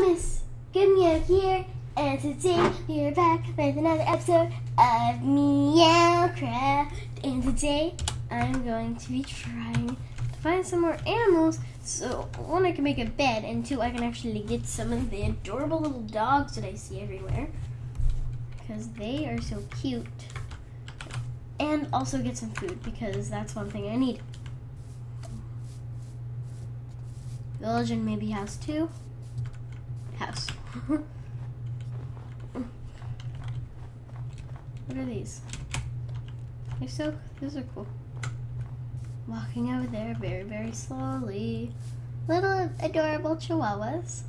Thomas, me a year, and today we are back with another episode of Meowcraft. And today I'm going to be trying to find some more animals so one I can make a bed, and two I can actually get some of the adorable little dogs that I see everywhere because they are so cute. And also get some food because that's one thing I need. Village and maybe house two. House. what are these? They're so, those are cool. Walking over there very, very slowly. Little adorable chihuahuas.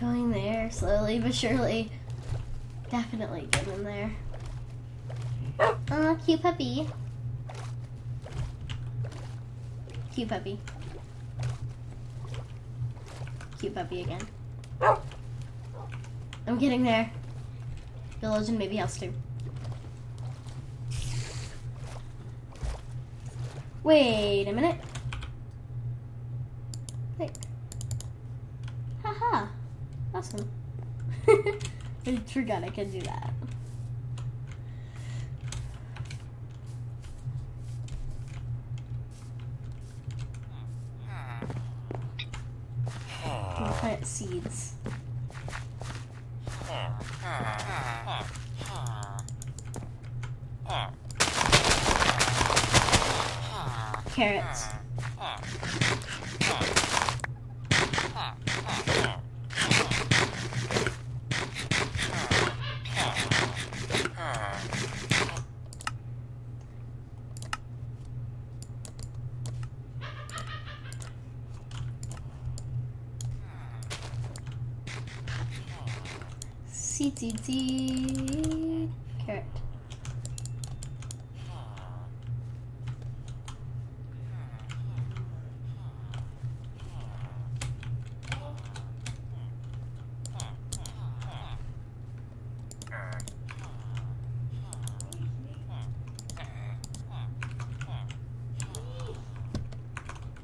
Going there slowly but surely. Definitely get in there. Aw, cute puppy. Cute puppy. Cute puppy again. I'm getting there. Village and maybe house too. Wait a minute. Wait. Haha. Awesome. I forgot I could do that. I'm gonna plant seeds. Carrots. Seed. Carrot.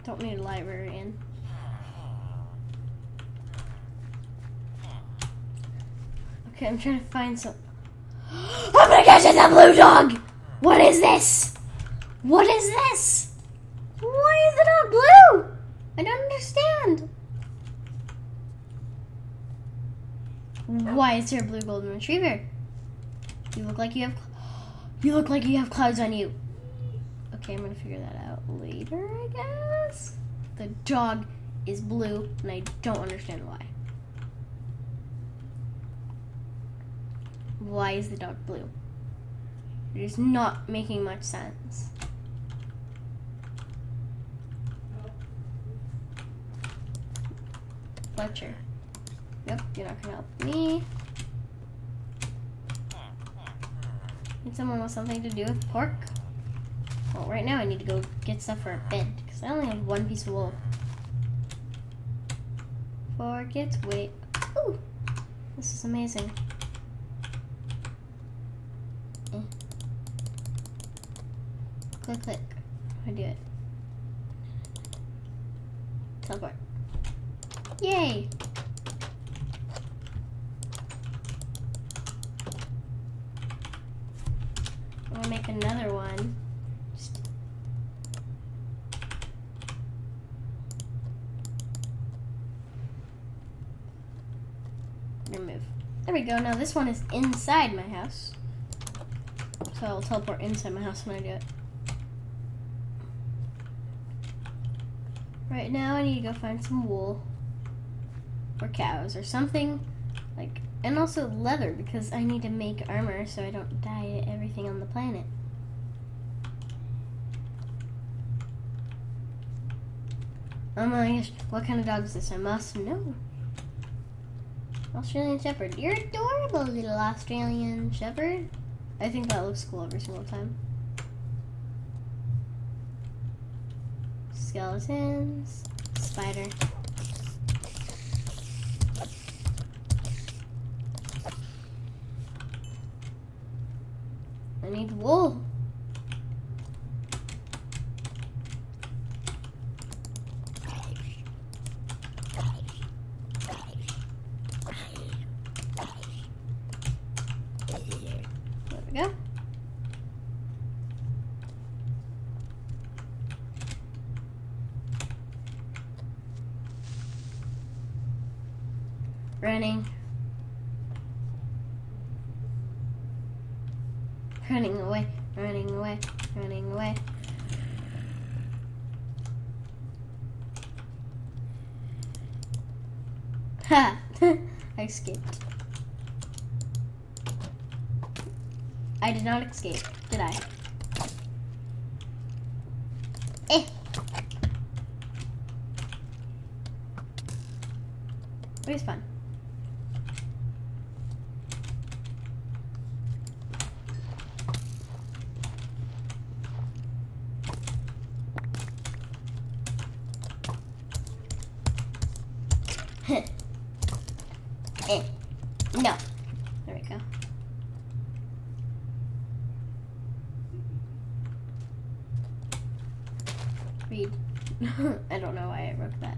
Don't need a librarian. Okay, I'm trying to find some. Oh my gosh, it's a blue dog! What is this? What is this? Why is the dog blue? I don't understand. Why is there a blue golden retriever? You look like you have. You look like you have clouds on you. Okay, I'm gonna figure that out later, I guess. The dog is blue, and I don't understand why. Why is the dog blue? It is not making much sense. Fletcher. Yep, you're not gonna help me. Need someone with something to do with pork? Well, right now I need to go get stuff for a bed because I only have one piece of wool. Forget wait. Ooh, this is amazing. Click, click. I do it. Teleport. Yay! I'm gonna make another one. Just remove. There we go. Now this one is inside my house. So I'll teleport inside my house when I do it. Right now I need to go find some wool. Or cows or something like and also leather because I need to make armor so I don't die to everything on the planet. Oh my gosh, what kind of dog is this? I must know. Australian Shepherd. You're adorable, little Australian Shepherd. I think that looks cool every single time. Skeletons. Spider. I need wool. Running. Running away, running away, running away. Ha! I escaped. I did not escape, did I? Eh. Respawn. Eh. No. There we go. Read. I don't know why I wrote that.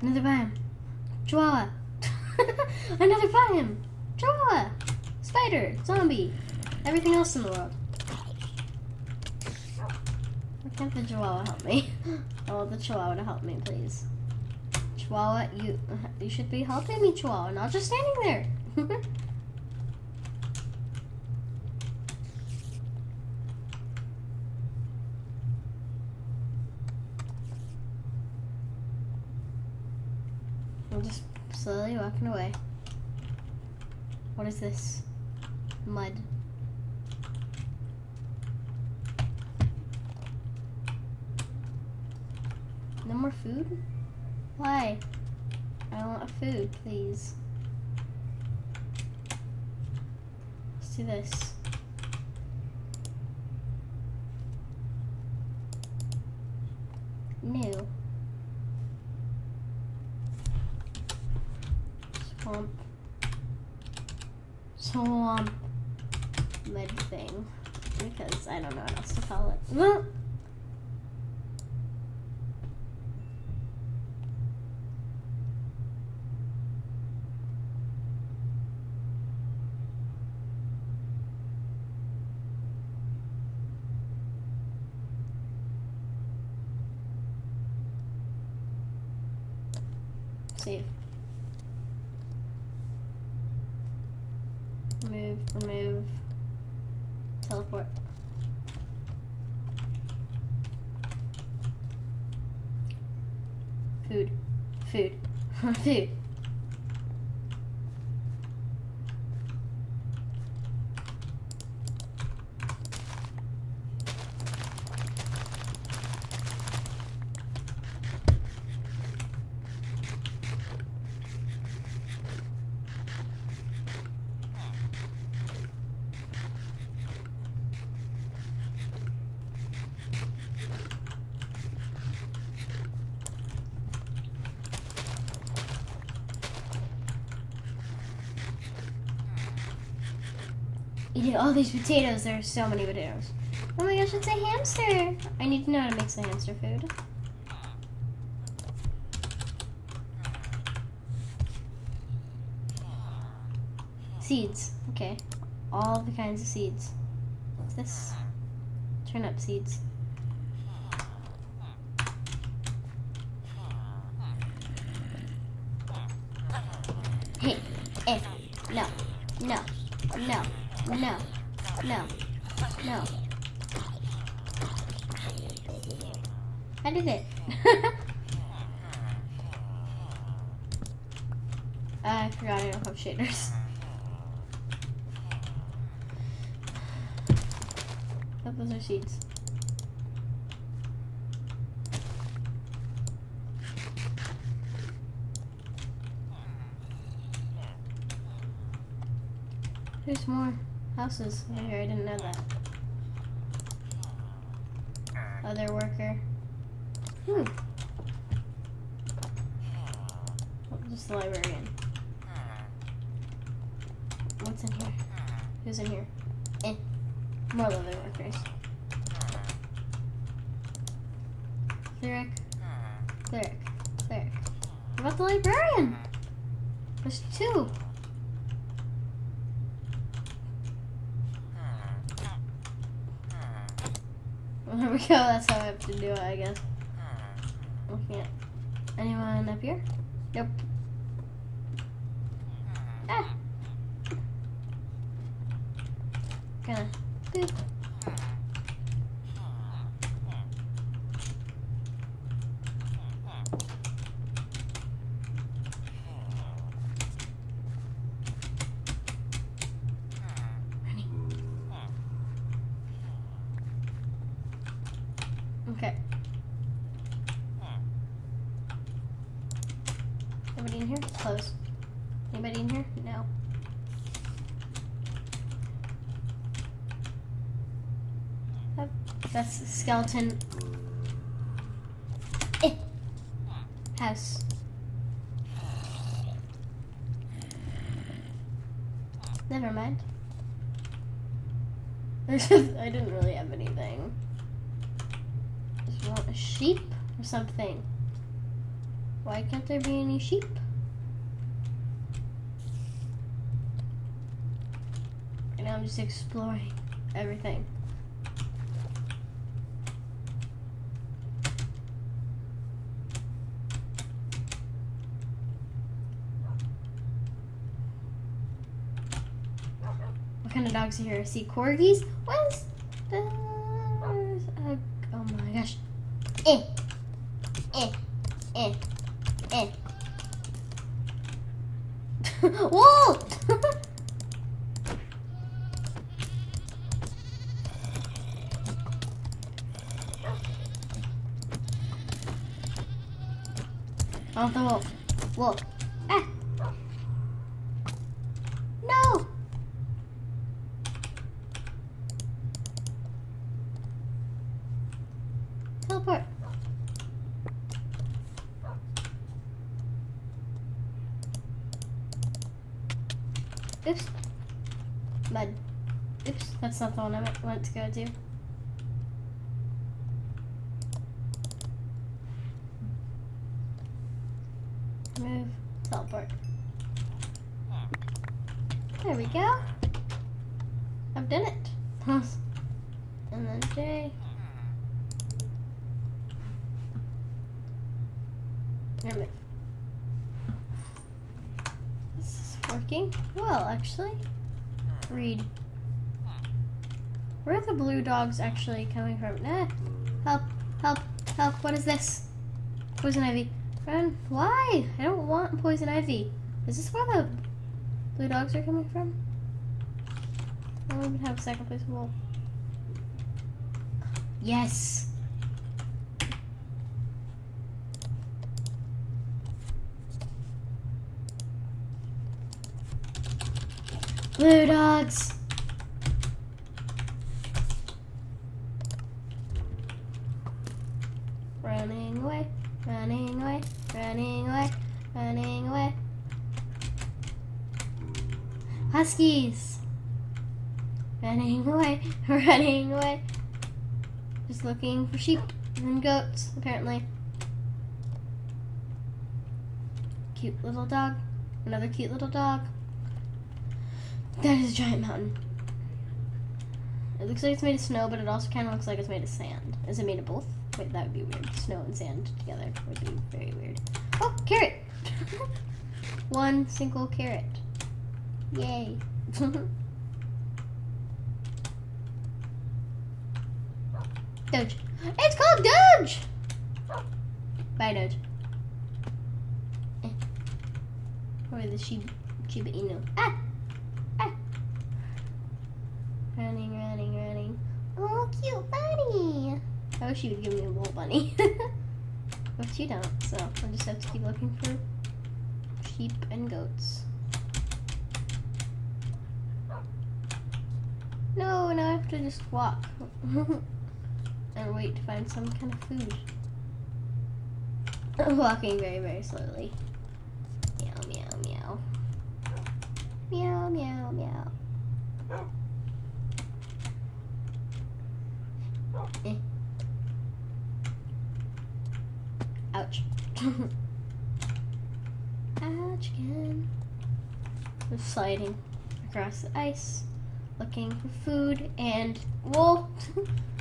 Another biome. Chihuahua. Another biome. Chihuahua. Spider. Zombie. Everything else in the world. Why can't the Chihuahua help me? I want the Chihuahua to help me, please. Chihuahua, you you should be helping me, Chihuahua, not just standing there. I'm just slowly walking away. What is this? Mud. No more food? Why? I want food, please. Let's do this. New. Swamp. Swamp. Um, Mud thing. Because I don't know what else to call it. Save. Remove, remove, teleport. Food, food, food. Eating all these potatoes. There are so many potatoes. Oh my gosh, it's a hamster. I need to know how to make some hamster food. Seeds. Okay. All the kinds of seeds. What's this? Turnip seeds. Hey, eh, no, no, no, no, no, no. I did it. I forgot I don't have shaders. Oh, those are seeds. There's more houses here. I didn't know that. Other worker. Hmm. Oh, just the librarian. What's in here? Who's in here? Eh. More other workers. Cleric. Cleric. Cleric. What about the librarian? There's two. There we go, that's how I have to do it, I guess. Looking at anyone up here? Nope. Ah! Okay. Anybody in here? Close. Anybody in here? No. That- That's a skeleton. Eh. House. Never mind. I didn't really have anything. Sheep or something. Why can't there be any sheep? And I'm just exploring everything. What kind of dogs are here? I see corgis. Where's the? Where's a, oh my gosh. Eh. Eh. Eh. Eh. Whoa! Off the wolf. Wolf. Ah! No! Teleport. Oops. Mud. Oops, that's not the one I meant- to go to. Move. Teleport. There we go. I've done it. and then J. There we This is working well, actually. Read. Where are the blue dogs actually coming from? Nah. Help, help, help. What is this? Poison ivy. Run. Why? I don't want poison ivy. Is this where the blue dogs are coming from? I don't even have a second place wolf. Yes. Blue dogs. Running away, running away, running away, running away. Huskies. Running away, running away. Just looking for sheep and goats, apparently. Cute little dog. Another cute little dog. That is a giant mountain. It looks like it's made of snow, but it also kind of looks like it's made of sand. Is it made of both? Wait, that would be weird. Snow and sand together would be very weird. Oh, carrot! One single carrot. Yay. Doge. It's called Doge! Bye, Doge. Eh. Or the Shib- Shiba Inu. Ah! Running, running, running. Oh, cute bunny! I wish you would give me a little bunny. but you don't, so I'll just have to keep looking for sheep and goats. No, now I have to just walk. and wait to find some kind of food. I'm walking very, very slowly. Meow, meow, meow. Meow, meow, meow. Eh. much again. Just sliding across the ice, looking for food and wool.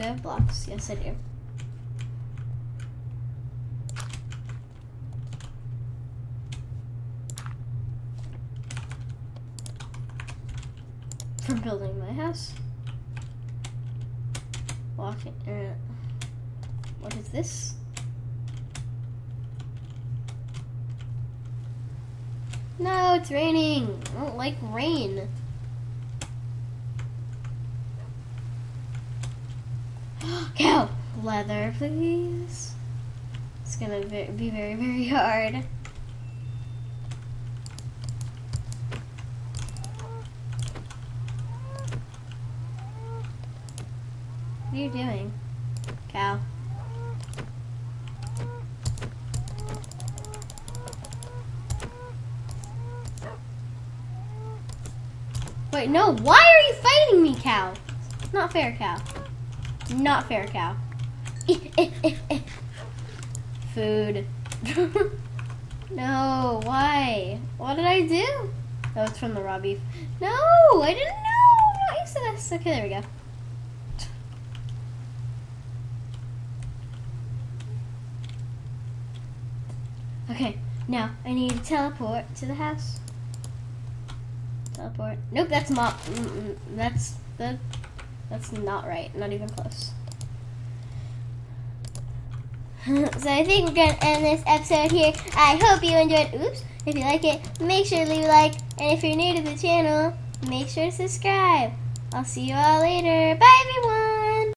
Do I have blocks? Yes, I do. For building my house. Walking. Uh, what is this? No, it's raining. I don't like rain. Cow! Leather, please. It's gonna be very, very hard. What are you doing, cow? Wait, no, why are you fighting me, cow? Not fair, cow. Not fair, cow. Food. no, why? What did I do? That was from the raw beef. No, I didn't know. I'm not used to this. Okay, there we go. Okay, now I need to teleport to the house. Teleport. Nope, that's mop. Mm -mm, that's the. That's not right. Not even close. so I think we're gonna end this episode here. I hope you enjoyed. Oops. If you like it, make sure to leave a like. And if you're new to the channel, make sure to subscribe. I'll see you all later. Bye, everyone.